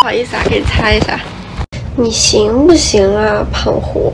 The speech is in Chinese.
不好意思啊，给你擦一下。你行不行啊，胖虎？